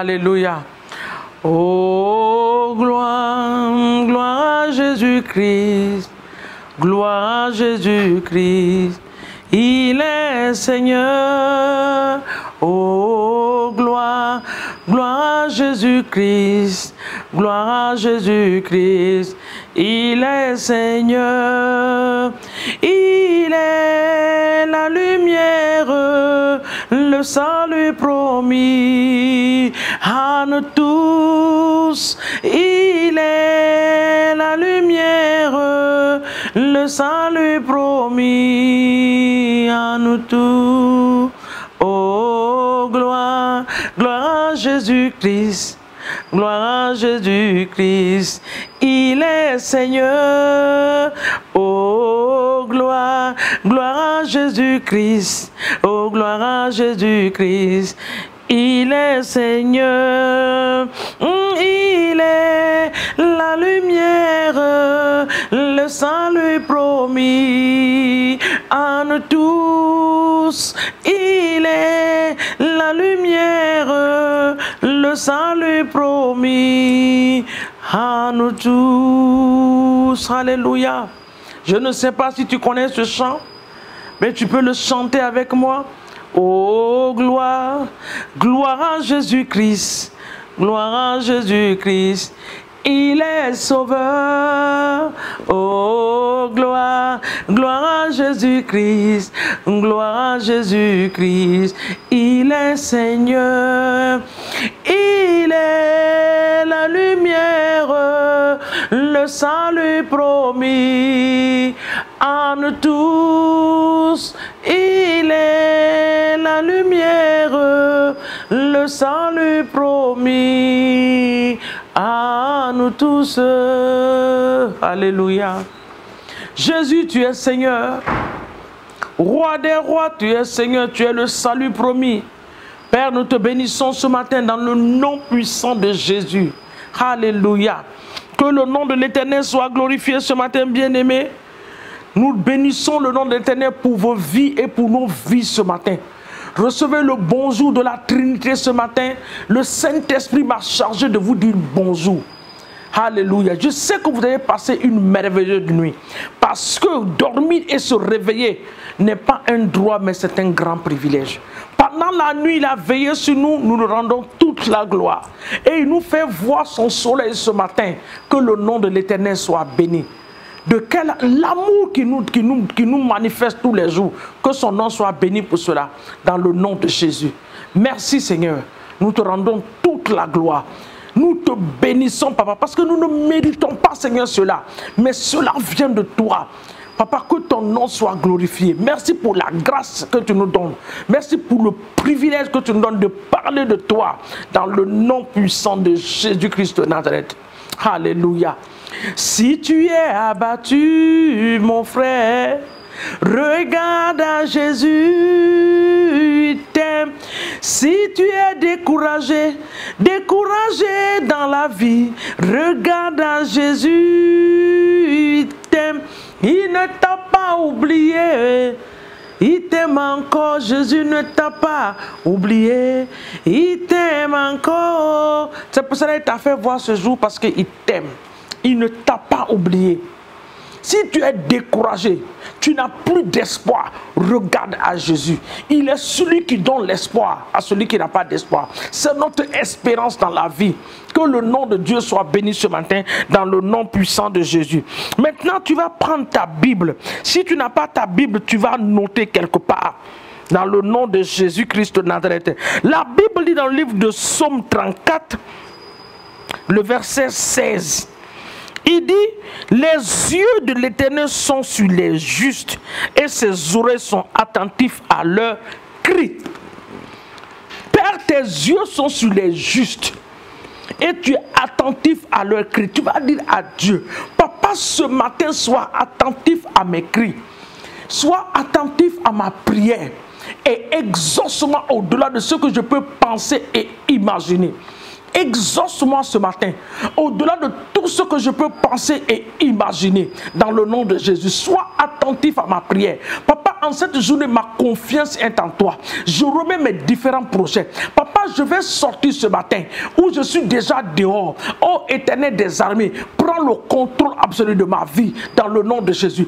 Alléluia. Oh, gloire, gloire à Jésus-Christ. Gloire à Jésus-Christ. Il est Seigneur. Oh, gloire, gloire à Jésus-Christ. Gloire à Jésus-Christ. Il est Seigneur. Le salut promis à nous tous. Il est la lumière, le salut promis à nous tous. Oh, gloire, gloire à Jésus-Christ. Gloire à Jésus-Christ, il est Seigneur. Oh, gloire, à Jésus-Christ. Oh, gloire à Jésus-Christ, il est Seigneur. Mm, Il est la lumière, le salut promis à nous tous. Il est la lumière, le salut promis à nous tous. Alléluia. Je ne sais pas si tu connais ce chant, mais tu peux le chanter avec moi. Oh, gloire, gloire à Jésus-Christ, gloire à Jésus-Christ. Il est sauveur. Oh, gloire, gloire à Jésus-Christ, gloire à Jésus-Christ. Il est Seigneur. Il est la lumière, le salut promis à nous tous. Il est la lumière, le salut promis à tous. Alléluia. Jésus, tu es Seigneur. Roi des rois, tu es Seigneur, tu es le salut promis. Père, nous te bénissons ce matin dans le nom puissant de Jésus. Alléluia. Que le nom de l'Éternel soit glorifié ce matin, bien-aimé. Nous bénissons le nom de l'Éternel pour vos vies et pour nos vies ce matin. Recevez le bonjour de la Trinité ce matin. Le Saint-Esprit m'a chargé de vous dire bonjour. Alléluia. Je sais que vous avez passé une merveilleuse nuit. Parce que dormir et se réveiller n'est pas un droit, mais c'est un grand privilège. Pendant la nuit, il a veillé sur nous, nous nous rendons toute la gloire. Et il nous fait voir son soleil ce matin. Que le nom de l'Éternel soit béni. De quel l'amour qui nous, qui, nous, qui nous manifeste tous les jours. Que son nom soit béni pour cela. Dans le nom de Jésus. Merci Seigneur. Nous te rendons toute la gloire. Nous te bénissons, papa, parce que nous ne méritons pas, Seigneur, cela. Mais cela vient de toi. Papa, que ton nom soit glorifié. Merci pour la grâce que tu nous donnes. Merci pour le privilège que tu nous donnes de parler de toi dans le nom puissant de Jésus-Christ de Nazareth. Alléluia. Si tu es abattu, mon frère, regarde à Jésus. Si tu es découragé, découragé dans la vie, regarde à Jésus, il t'aime. Il ne t'a pas oublié. Il t'aime encore, Jésus ne t'a pas oublié. Il t'aime encore. C'est pour cela qu'il t'a fait voir ce jour parce qu'il t'aime. Il ne t'a pas oublié. Si tu es découragé, tu n'as plus d'espoir, regarde à Jésus. Il est celui qui donne l'espoir à celui qui n'a pas d'espoir. C'est notre espérance dans la vie. Que le nom de Dieu soit béni ce matin dans le nom puissant de Jésus. Maintenant, tu vas prendre ta Bible. Si tu n'as pas ta Bible, tu vas noter quelque part dans le nom de Jésus-Christ de Nazareth. La Bible dit dans le livre de Psaume 34, le verset 16. Il dit, les yeux de l'Éternel sont sur les justes et ses oreilles sont attentifs à leurs cris. Père, tes yeux sont sur les justes et tu es attentif à leurs cris. Tu vas dire à Dieu, papa, ce matin, sois attentif à mes cris. Sois attentif à ma prière et exauce-moi au-delà de ce que je peux penser et imaginer. Exauce-moi ce matin, au-delà de tout ce que je peux penser et imaginer, dans le nom de Jésus. Sois attentif à ma prière. Papa, en cette journée, ma confiance est en toi. Je remets mes différents projets. Papa, je vais sortir ce matin où je suis déjà dehors. Oh éternel des armées, prends le contrôle absolu de ma vie dans le nom de Jésus.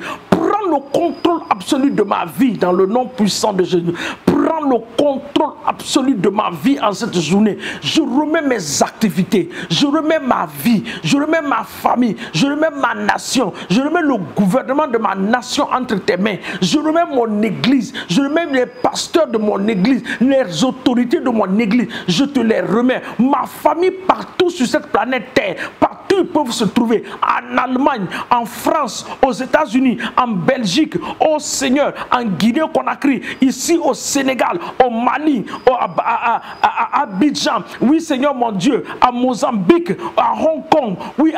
Le contrôle absolu de ma vie dans le nom puissant de Jésus prends le contrôle absolu de ma vie en cette journée. Je remets mes activités, je remets ma vie, je remets ma famille, je remets ma nation, je remets le gouvernement de ma nation entre tes mains. Je remets mon église, je remets les pasteurs de mon église, les autorités de mon église. Je te les remets. Ma famille partout sur cette planète Terre, ils peuvent se trouver. En Allemagne, en France, aux États-Unis, en Belgique, au Seigneur, en Guinée-Conakry, ici au Sénégal, au Mali, à, Abidjan, oui Seigneur mon Dieu, à Mozambique, à Hong Kong, oui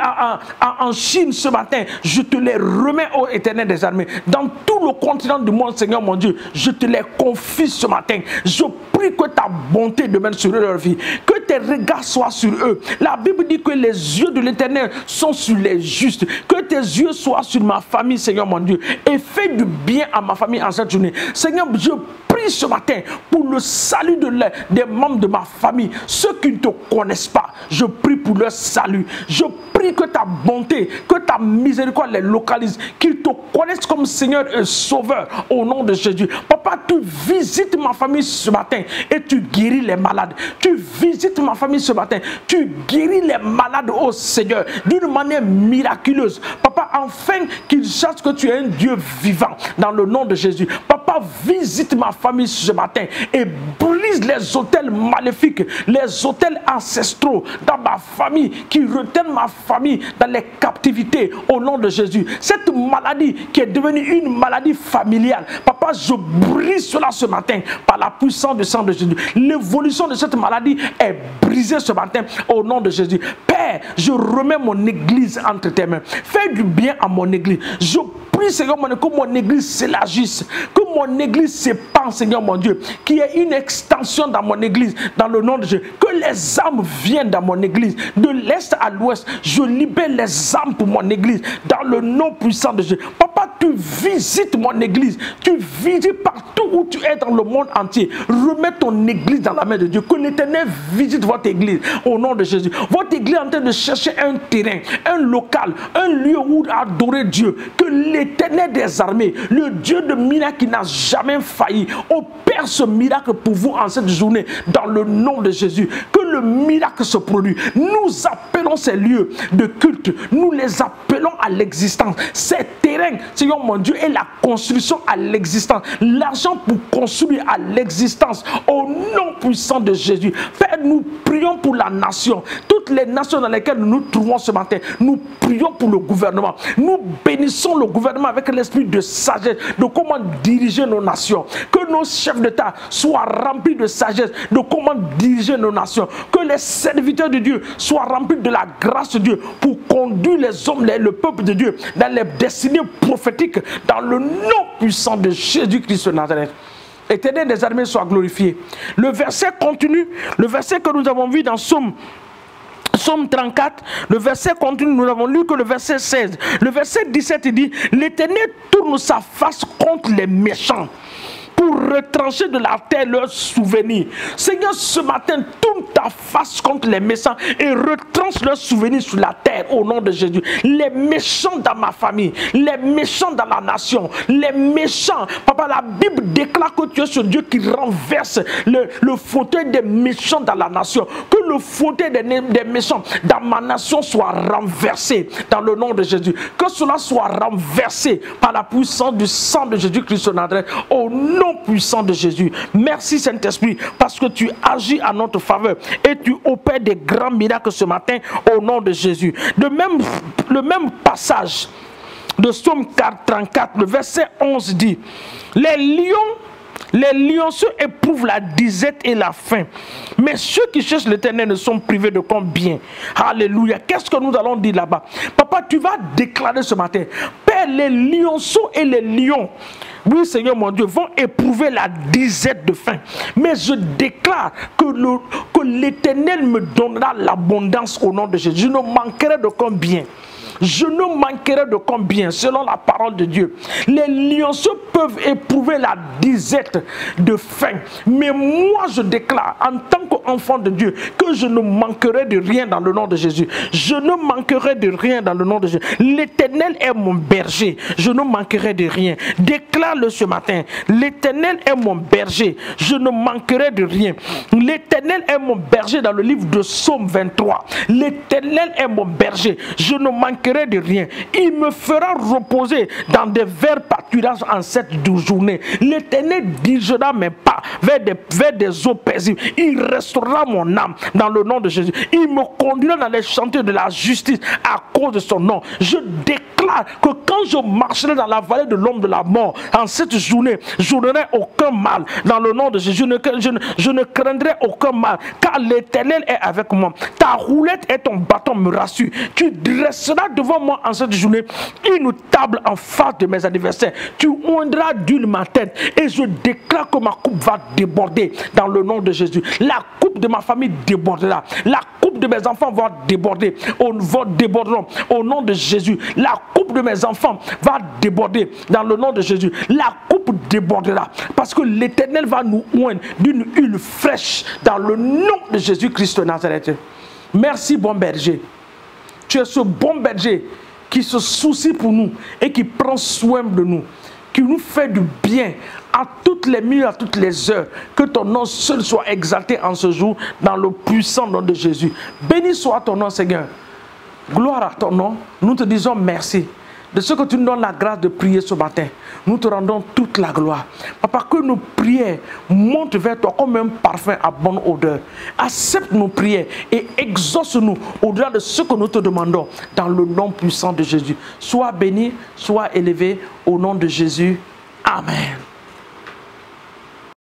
en Chine ce matin, je te les remets au éternel des armées. Dans tout le continent du monde, Seigneur mon Dieu, je te les confie ce matin. Je prie que ta bonté demeure sur leur vie, que tes regards soient sur eux. La Bible dit que les yeux de l'éternel sont sur les justes, que tes yeux soient sur ma famille, Seigneur mon Dieu, et fais du bien à ma famille en cette journée. Seigneur, je prie ce matin pour le salut de des membres de ma famille, ceux qui ne te connaissent pas. Je prie pour leur salut. Je prie que ta bonté, que ta miséricorde les localise, qu'ils te connaissent comme Seigneur et Sauveur au nom de Jésus. Papa, tu visites ma famille ce matin et tu guéris les malades. Tu visites ma famille ce matin, tu guéris les malades au Seigneur d'une manière miraculeuse. Papa, enfin qu'ils sachent que tu es un Dieu vivant dans le nom de Jésus. Papa, visite ma famille ce matin et brise les hôtels maléfiques, les hôtels ancestraux dans ma famille qui retiennent ma famille dans les captivités au nom de Jésus. Cette maladie qui est devenue une maladie familiale, papa, je brise cela ce matin par la puissance du sang de Jésus. L'évolution de cette maladie est brisée ce matin au nom de Jésus. Père, je remets mon église entre tes mains. Fais du bien à mon église. Je Seigneur mon que mon église s'élargisse, que mon église s'épande, Seigneur mon Dieu, qu'il y ait une extension dans mon église, dans le nom de Dieu, que les âmes viennent dans mon église, de l'est à l'ouest, je libère les âmes pour mon église, dans le nom puissant de Dieu. Papa, tu visites mon église, tu visites partout où tu es dans le monde entier. Remets ton église dans la main de Dieu, que l'éternel visite votre église, au nom de Jésus. Votre église est en train de chercher un terrain, un local, un lieu où adorer Dieu, que l'éternel des armées, le Dieu de Mina qui n'a jamais failli, opère ce miracle pour vous en cette journée, dans le nom de Jésus. Que le miracle se produit. Nous appelons ces lieux de culte, nous les appelons à l'existence. Ces Seigneur mon Dieu, est la construction à l'existence. L'argent pour construire à l'existence. Au nom puissant de Jésus. Père, nous prions pour la nation. Toutes les nations dans lesquelles nous nous trouvons ce matin, nous prions pour le gouvernement. Nous bénissons le gouvernement avec l'esprit de sagesse, de comment diriger nos nations. Que nos chefs d'État soient remplis de sagesse, de comment diriger nos nations. Que les serviteurs de Dieu soient remplis de la grâce de Dieu pour conduire les hommes, le peuple de Dieu dans les destinées prophétiques, dans le nom puissant de Jésus-Christ de Nazareth. Éternel des armées soit glorifié. Le verset continue, le verset que nous avons vu dans Somme Somme 34, le verset continue, nous avons lu que le verset 16. Le verset 17 dit, l'Éternel tourne sa face contre les méchants retrancher de la terre leurs souvenirs. Seigneur, ce matin, tourne ta face contre les méchants et retranche leurs souvenirs sur la terre au nom de Jésus. Les méchants dans ma famille, les méchants dans la nation, les méchants. Papa, la Bible déclare que tu es ce Dieu qui renverse le, le fauteuil des méchants dans la nation. Que le fauteuil des, des méchants dans ma nation soit renversé dans le nom de Jésus. Que cela soit renversé par la puissance du sang de Jésus-Christ au nom puissant de Jésus. Merci Saint-Esprit parce que tu agis à notre faveur et tu opères des grands miracles ce matin au nom de Jésus. De même, le même passage de Somme 34, le verset 11 dit, les lions les lionceaux éprouvent la disette et la faim. Mais ceux qui cherchent l'éternel ne sont privés de combien Alléluia. Qu'est-ce que nous allons dire là-bas? Papa, tu vas déclarer ce matin. Les lionceaux et les lions oui, Seigneur mon Dieu, vont éprouver la disette de faim. Mais je déclare que l'Éternel me donnera l'abondance au nom de Jésus. Je ne manquerai de combien? Je ne manquerai de combien, selon la parole de Dieu. Les lionceaux peuvent éprouver la disette de faim. Mais moi, je déclare en tant qu'enfant de Dieu que je ne manquerai de rien dans le nom de Jésus. Je ne manquerai de rien dans le nom de Jésus. L'éternel est mon berger. Je ne manquerai de rien. Déclare-le ce matin. L'éternel est mon berger. Je ne manquerai de rien. L'éternel est mon berger dans le livre de Psaume 23. L'éternel est mon berger. Je ne manquerai Il me fera reposer dans des verts pâturages en cette douze journées. L'éternel dirigera mes pas vers des, vers des eaux paisibles. Il restaurera mon âme dans le nom de Jésus. Il me conduira dans les chantiers de la justice à cause de son nom. Je déclare que quand je marcherai dans la vallée de l'homme de la mort, en cette journée, je n'aurai aucun mal dans le nom de Jésus. Je ne, craindrai aucun mal, car l'éternel est avec moi. Ta roulette et ton bâton me rassurent. Tu dresseras devant moi en cette journée une table en face de mes adversaires. Tu oindras d'huile ma tête et je déclare que ma coupe va déborder dans le nom de Jésus. La coupe de ma famille débordera. La coupe de mes enfants va déborder. On va déborderont au nom de Jésus. La coupe de mes enfants va déborder dans le nom de Jésus. La coupe débordera parce que l'Éternel va nous oindre d'une huile fraîche dans le nom de Jésus-Christ de Nazareth. Merci, bon berger. Tu es ce bon berger qui se soucie pour nous et qui prend soin de nous, qui nous fait du bien à toutes les minutes, à toutes les heures. Que ton nom seul soit exalté en ce jour dans le puissant nom de Jésus. Béni soit ton nom, Seigneur. Gloire à ton nom. Nous te disons merci de ce que tu nous donnes la grâce de prier ce matin. Nous te rendons toute la gloire. Papa, que nos prières montent vers toi comme un parfum à bonne odeur. Accepte nos prières et exauce-nous au-delà de ce que nous te demandons dans le nom puissant de Jésus. Sois béni, sois élevé au nom de Jésus. Amen.